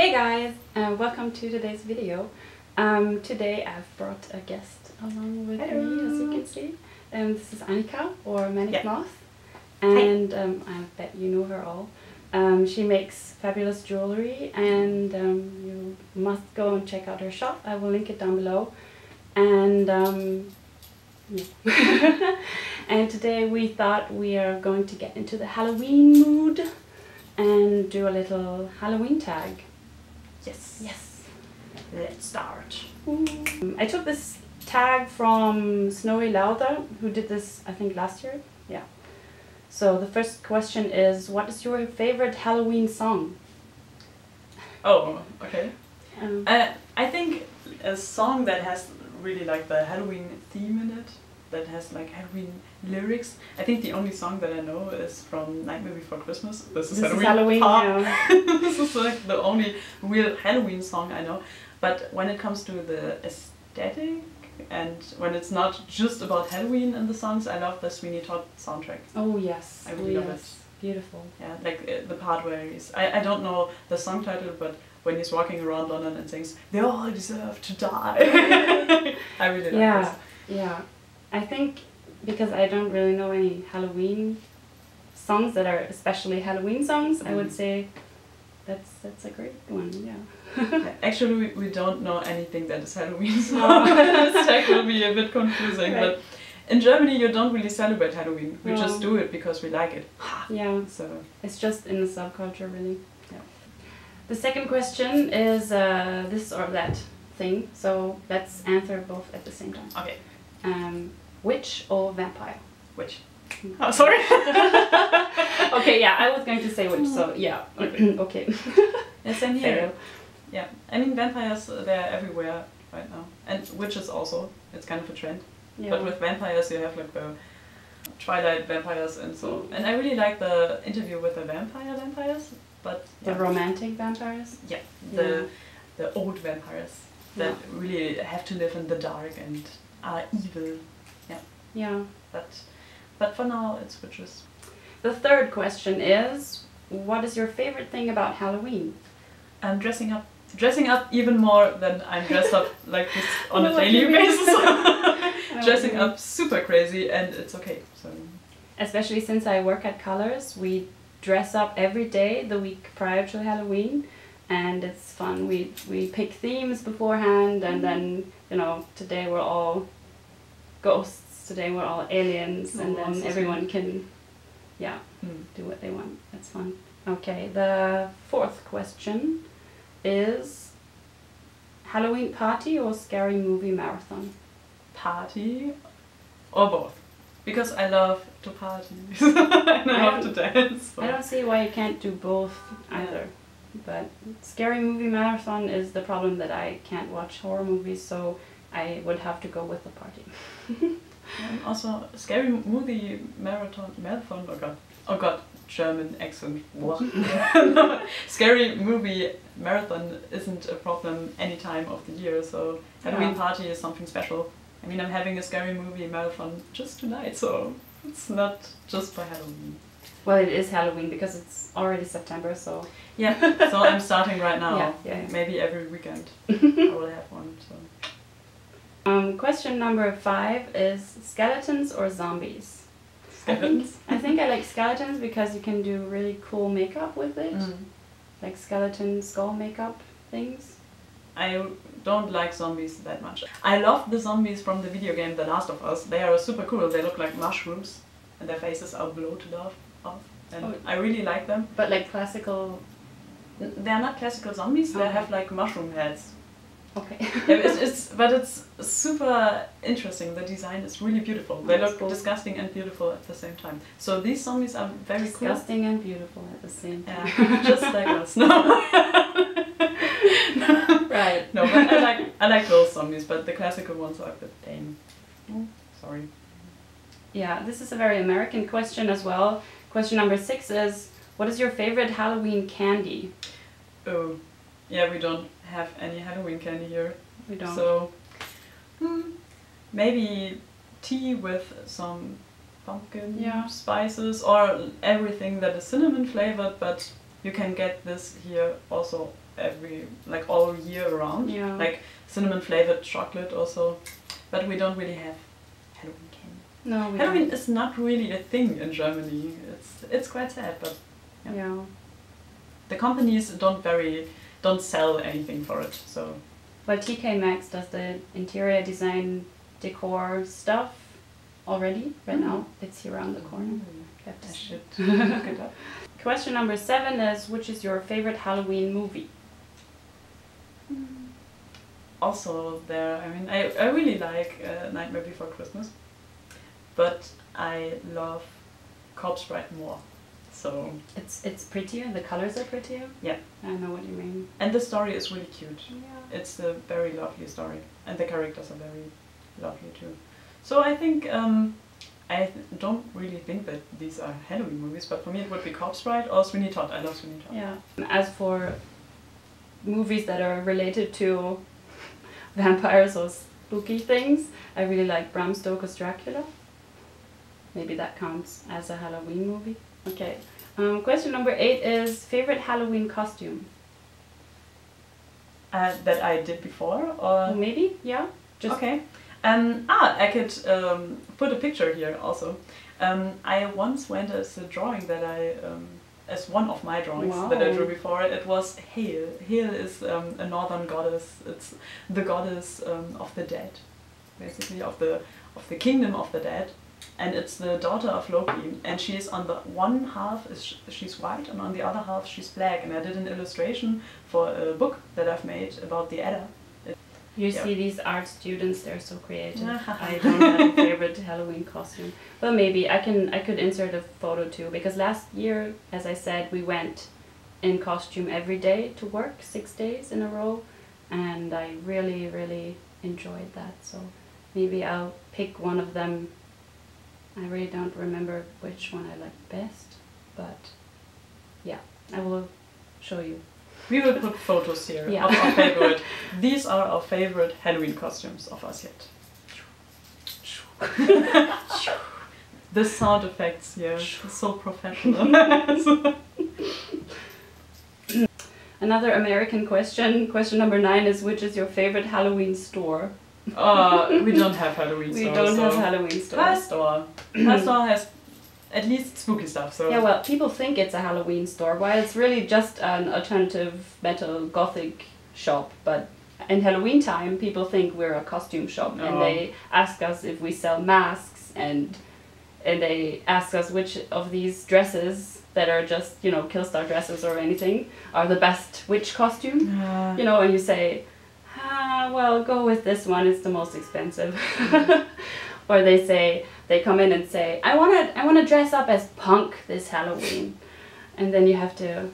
Hey guys, uh, welcome to today's video. Um, today I've brought a guest along with Hello. me, as you can see. Um, this is Annika, or Manic Yeah. Moth, and um, I bet you know her all. Um, she makes fabulous jewelry, and um, you must go and check out her shop. I will link it down below. And um, yeah. and today we thought we are going to get into the Halloween mood and do a little Halloween tag. Yes. Yes. Let's start. Um, I took this tag from Snowy Lauder, who did this, I think, last year. Yeah. So the first question is, what is your favorite Halloween song? Oh, okay. Um, Uh, I think a song that has really like the Halloween theme in it, that has like Halloween lyrics. I think the only song that I know is from Nightmare Before Christmas. This is this Halloween. is Halloween. Ah. yeah. this is like the only real Halloween song I know. But when it comes to the aesthetic and when it's not just about Halloween in the songs, I love the Sweeney Todd soundtrack. Oh yes. I really love yes. Beautiful. Yeah, like uh, the part where he's. I, I don't know the song title, but when he's walking around London and sings, They all deserve to die. I really like Yeah. this. Yeah. I think because I don't really know any Halloween songs that are especially Halloween songs, I would Mm. say that's that's a great one. Yeah. Actually, we, we don't know anything that is Halloween, so this tag will be a bit confusing. Right. But in Germany, you don't really celebrate Halloween. We No. just do it because we like it. Yeah. So, It's just in the subculture, really. Yeah. The second question is uh, this or that thing. So let's answer both at the same time. okay, Um, witch or vampire? Witch. Oh, sorry. okay, yeah, I was going to say witch, so yeah. okay. Yeah, same here. Yeah, I mean vampires they're everywhere right now, and witches also. It's kind of a trend. Yeah. But with vampires, you have like the Twilight vampires and so. Mm. And I really like the interview with the vampire vampires, but the yeah, romantic vampires? yeah, Yeah. the the old vampires that really have to live in the dark and are evil. Yeah. But but for now, it's witches. The third question is what is your favorite thing about Halloween? I'm dressing up. Dressing up even more than I'm dressed up like this on know a daily basis. dressing up super crazy and it's okay. So Especially since I work at Colors, we dress up every day the week prior to Halloween and it's fun. We we pick themes beforehand and mm-hmm. then, you know, today we're all ghosts, today we're all aliens and Oh, then everyone can yeah, mm. do what they want. That's fun. Okay, the fourth question is Halloween party or scary movie marathon? party or both. Because I love to party and I love to dance. so- I don't see why you can't do both either. But scary movie marathon is the problem that I can't watch horror movies, so I would have to go with the party. Also, scary movie marathon, marathon, oh god, oh god, German accent. No, scary movie marathon isn't a problem any time of the year, so Halloween Yeah. party is something special. I mean, I'm having a scary movie marathon just tonight, so it's not just for Halloween. Well, it is Halloween because it's already September, so Yeah, so I'm starting right now. Yeah, yeah, yeah. Maybe every weekend I will have one. So. Um, question number five is skeletons or zombies? Skeletons. I think I like skeletons because you can do really cool makeup with it, Mm. like skeleton skull makeup things. I don't like zombies that much. I love the zombies from the video game The Last of Us. They are super cool. They look like mushrooms, and their faces are bloated off. off and Oh. I really like them. But like classical. They're not classical zombies. They have like mushroom heads. Okay. It's, it's but it's super interesting. The design is really beautiful. They That's look cool. disgusting and beautiful at the same time. So these zombies are very cool. Disgusting and beautiful at the same time. Yeah, just like us. No. Right. No, but I like I like those zombies, but the classical ones are a bit lame. Oh, mm. sorry. Yeah, this is a very American question as well. Question number six is What is your favorite Halloween candy? Oh, yeah, we don't have any Halloween candy here. We don't. So, hmm, maybe tea with some pumpkin Yeah. spices or everything that is cinnamon flavored, but you can get this here also every like all year around. Yeah. Like cinnamon flavored chocolate also, but we don't really have Halloween candy. No, we Halloween don't. is not really a thing in Germany. It's it's quite sad, but yeah. Yeah. the companies don't very don't sell anything for it. So Well, TK Maxx does the interior design decor stuff already right Mhm. now. It's here around the corner. You have I should look it up. Question number seven is which is your favorite Halloween movie? Also, there. I mean, I I really like uh, Nightmare Before Christmas, but I love Corpse Bride more. So It's it's prettier. The colors are prettier. Yeah. I know what you mean. and the story is really cute. Yeah. It's a very lovely story, and the characters are very lovely too. So I think um, I don't really think that these are Halloween movies, but for me it would be Corpse Bride or Sweeney Todd. I love Sweeney Todd. Yeah. As for movies that are related to vampires or spooky things, I really like Bram Stoker's Dracula. Maybe that counts as a Halloween movie. Okay. Um, question number eight is favorite Halloween costume. Uh, that I did before, or Maybe, yeah. Just okay. Um, ah, I could um, put a picture here also. Um, I once went as a drawing that I, um, as one of my drawings that I drew before. It was Hel. Hel is um, a northern goddess. It's the goddess um, of the dead, basically of the of the kingdom of the dead, and it's the daughter of Loki. And she's on the one half is she's white, and on the other half she's black. And I did an illustration for a book that I've made about the Edda. You Yeah. see these art students, they're so creative. I don't have a favorite Halloween costume. Well, maybe I can I could insert a photo too because last year, as I said, we went in costume every day to work, six days in a row, and I really really enjoyed that. So maybe I'll pick one of them. I really don't remember which one I like best, but yeah, I will show you. We will put photos here Yeah. of our favorite. These are our favorite Halloween costumes of us yet. the sound effects here, so professional. Another American question. Question number nine is which is your favorite Halloween store? Uh, we don't have Halloween We store, don't so have Halloween stores. store. Pie store has at least spooky stuff. So Yeah, well, people think it's a Halloween store, while it's really just an alternative metal gothic shop. But in Halloween time, people think we're a costume shop, and Oh. they ask us if we sell masks, and and they ask us which of these dresses that are just you know Killstar dresses or anything are the best which costume. Uh, you know, and you say, well, go with this one, it's the most expensive. or they say, they come in and say, I want to I wanna dress up as punk this Halloween. And then you have to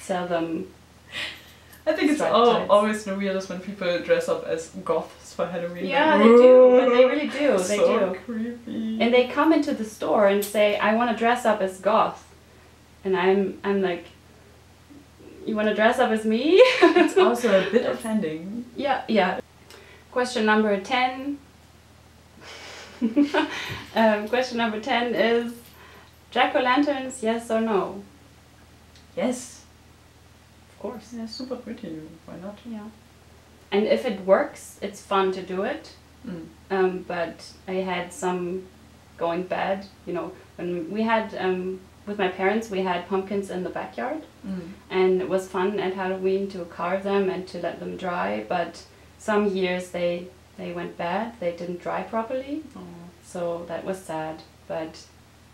sell them. I think it's Striped al- tights. always the weirdest when people dress up as goths for Halloween. Yeah, Like, they do, but they really do, they so do. creepy. And they come into the store and say, I want to dress up as goth. And I'm, I'm like, you want to dress up as me? it's also a bit offending. Yeah, yeah. Question number 10. um, question number 10 is Jack o' lanterns, yes or no? Yes. Of course. Yeah, super pretty. Why not? Yeah. And if it works, it's fun to do it. Mm. Um, but I had some going bad. You know, when we had, um, with my parents, we had pumpkins in the backyard. Mm. and it was fun at Halloween to carve them and to let them dry. But some years they they went bad. They didn't dry properly, Oh. so that was sad. But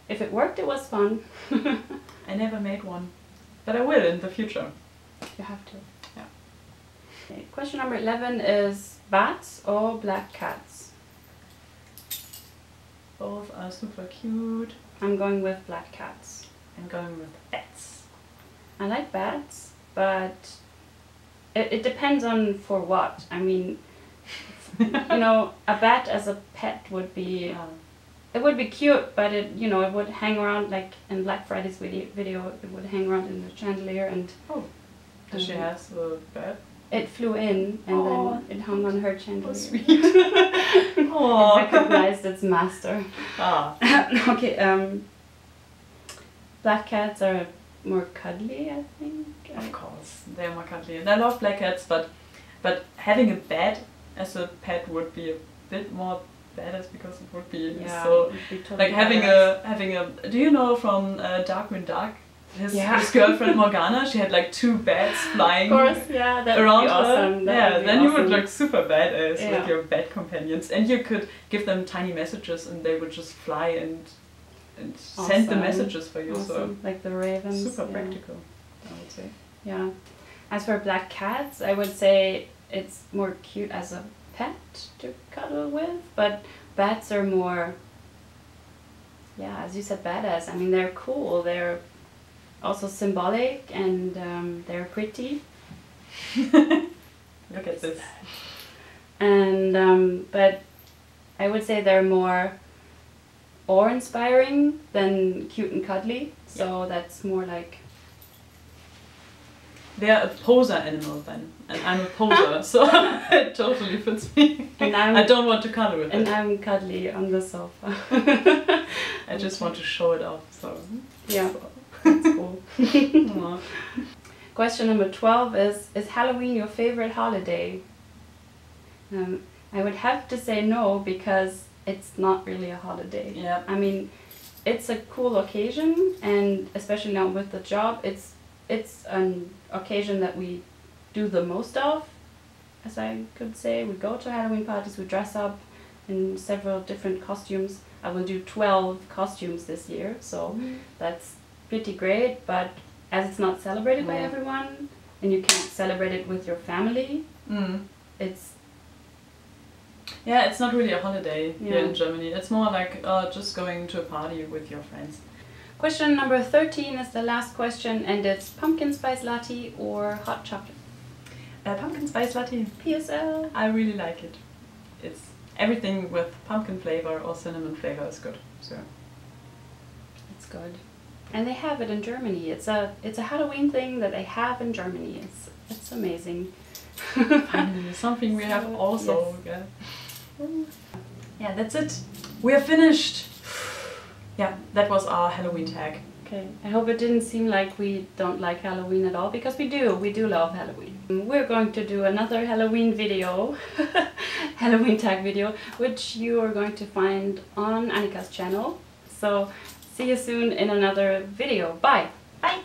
if it worked, it was fun. I never made one, but I will in the future. You have to. Yeah. Okay. Question number eleven is bats or black cats. Both are super cute. I'm going with black cats. I'm going with bats. I like bats, but it, it depends on for what. I mean, you know, a bat as a pet would be Yeah. It would be cute, but it you know it would hang around like in Black Friday's video. Video it would hang around in the chandelier, and Oh. Does she Um, has a bat? it flew in, and then it hung on her chandelier. Oh, sweet. It recognized its master. ah. okay, um, black cats are more cuddly, I think. Of course, they're more cuddly, and I love black cats. But but having a bat as a pet would be a bit more badass because it would be Yeah, so be totally like having badass. a having a. Do you know from uh, Darkwing Duck? His, Yeah. his girlfriend Morgana, she had like two bats flying Of course, yeah, that would around be awesome. her. That yeah, would then you would look super badass Yeah. with your bat companions, and you could give them tiny messages, and they would just fly and and send the messages for you. awesome. like the So ravens. super yeah. practical, I would say. Yeah. As for black cats, I would say it's more cute as a pet to cuddle with, but bats are more, yeah, as you said, badass. I mean, they're cool. They're also symbolic and um, they're pretty. Look at this. And um, but I would say they're more awe-inspiring than cute and cuddly. So that's more like They're a poser animal then, and I'm a poser, so it totally fits me. And I'm- I don't want to cuddle with and it. I'm cuddly on the sofa. I just want to show it off. So Yeah. so. That's cool. Question number 12 is Is Halloween your favorite holiday? Um, I would have to say no because it's not really a holiday. Yeah. I mean, it's a cool occasion, and especially now with the job, it's it's an occasion that we do the most of, as I could say. We go to Halloween parties, we dress up in several different costumes. I will do 12 costumes this year, so that's pretty great, but as it's not celebrated by everyone and you can't celebrate it with your family, Mm. it's Yeah, it's not really a holiday here in Germany. It's more like uh, just going to a party with your friends. question number 13 is the last question and it's pumpkin spice latte or hot chocolate. Uh, pumpkin spice latte. PSL. I really like it. It's everything with pumpkin flavor or cinnamon flavor is good. So It's good. And they have it in Germany. It's a it's a Halloween thing that they have in Germany. It's it's amazing. finally something we have So, also. Yeah. Yeah, that's it. We are finished. Yeah, that was our Halloween tag. Okay, I hope it didn't seem like we don't like Halloween at all because we do. We do love Halloween. We're going to do another Halloween video, Halloween tag video, which you are going to find on Annika's channel. So see you soon in another video. Bye. Bye.